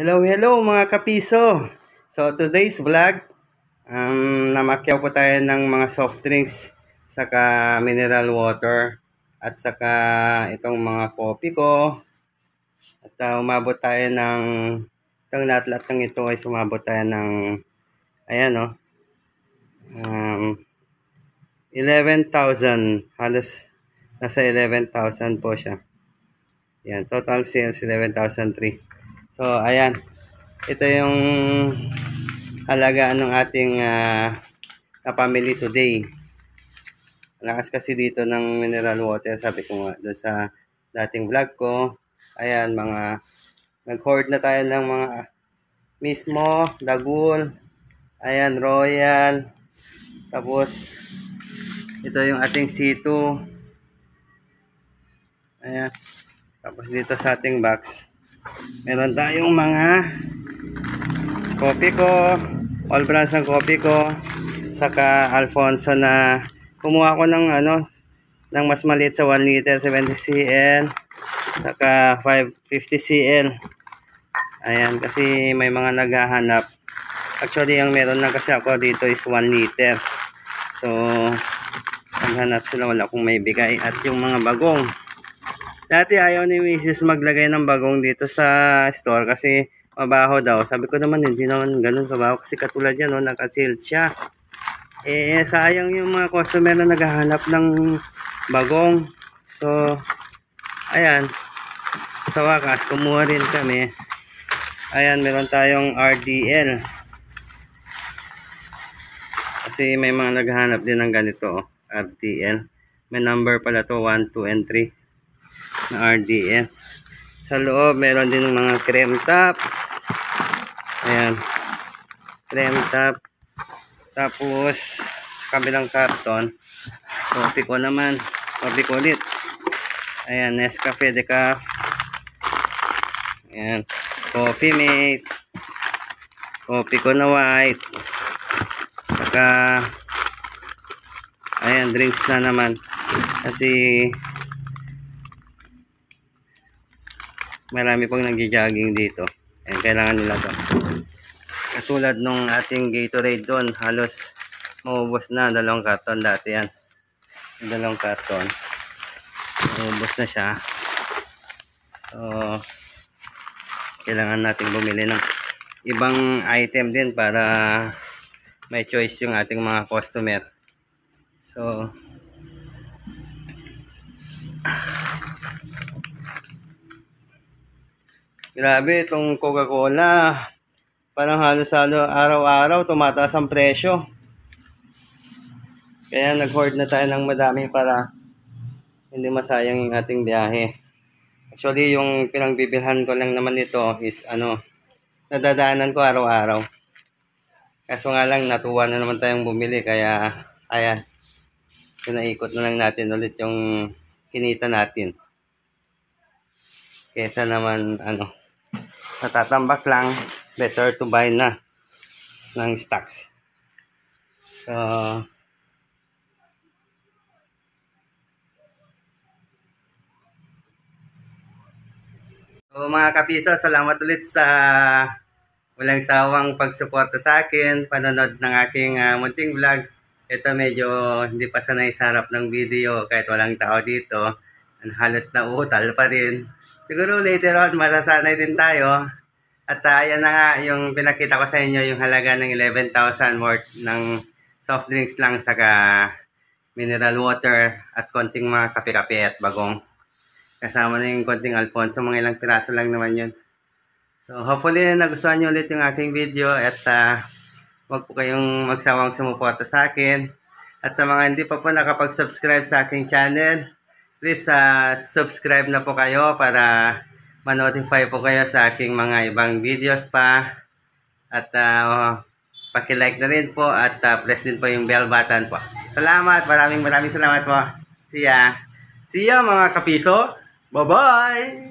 Hello, hello mga kapiso! So today's vlog, um, namakyaw po tayo ng mga soft drinks, saka mineral water, at saka itong mga coffee ko. At uh, umabot tayo ng, itong lahat-lahat ng ito ay sumabot tayo ng, ayan o, oh, um, 11,000, halos nasa 11,000 po siya. Yan, total sales 11,003. So, ayan. Ito yung halagaan ng ating uh, family today. Lakas kasi dito ng mineral water. Sabi ko nga doon sa dating vlog ko. Ayan, mga nag-hoard na tayo ng mga mismo, dagul. Ayan, royal. Tapos, ito yung ating C2. Ayan. Tapos dito sa ating box meron tayong mga kopi ko all brands ng kopi ko saka Alfonso na kumuha ko ng ano ng mas maliit sa 1 liter 70 cl saka 550 cl ayan kasi may mga naghahanap. Actually ang meron lang kasi ako dito is 1 liter. So naghanap sila wala kong may bigay. At yung mga bagong Dati ayaw ni Mrs. maglagay ng bagong dito sa store kasi mabaho daw. Sabi ko naman hindi naman ganun kabaho kasi katulad yan, no, naka-sealed siya. Eh, sayang yung mga customer na naghahanap ng bagong. So, ayan. Sa wakas, kumuha rin kami. Ayan, meron tayong RDL. Kasi may mga naghahanap din ng ganito, oh, RDL. May number pala to 1, 2, and 3 na RDF. Sa loob, meron din mga cream top. Ayan. Cream top. Tapos, kabilang karton. Coffee ko naman. Coffee ko ulit. Ayan, Nescafe Decaf. Ayan. Coffee mate. Coffee ko na white. Saka, ayan, drinks na naman. Kasi, marami pong nagja-jogging dito. Ayan, kailangan nila to. Katulad nung ating Gatorade doon, halos maubos na. Dalawang karton dati yan. Dalawang karton. Maubos na siya. So, kailangan natin bumili ng ibang item din para may choice yung ating mga customer. So, Grabe, itong Coca-Cola. Parang halos-halo araw-araw tumataas ang presyo. Kaya nag-hoard na tayo ng madami para hindi masayang yung ating biyahe. Actually, yung pinangbibilhan ko lang naman ito is ano, nadadaanan ko araw-araw. Kaso nga lang, natuwa na naman tayong bumili. Kaya, ayan, pinaikot na lang natin ulit yung kinita natin. Kesa naman, ano, natatambak lang, better to buy na ng stocks. So, So mga kapiso, salamat ulit sa walang sawang pagsuporta sa akin, panonood ng aking uh, munting vlog. Ito medyo hindi pa sanay sa harap ng video kahit walang tao dito. Halos na utal pa rin. Siguro later on, masasanay din tayo. At uh, yan na nga, yung pinakita ko sa inyo, yung halaga ng 11,000 worth ng soft drinks lang, saka mineral water, at konting mga kape-kape at bagong. Kasama na yung konting Alfonso, mga ilang piraso lang naman yun. So, hopefully nagustuhan nyo ulit yung aking video at uh, huwag po kayong magsawang sumuporta sa akin. At sa mga hindi pa po nakapag-subscribe sa aking channel, please uh, subscribe na po kayo para ma-notify po kayo sa aking mga ibang videos pa. At uh, paki-like na rin po at uh, press din po yung bell button po. Salamat, maraming maraming salamat po. See ya. See ya mga kapiso. Bye-bye!